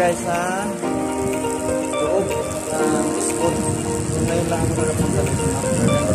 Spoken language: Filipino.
guys sa loob sa uh, spot. So ngayon lang ako nakapunta dito after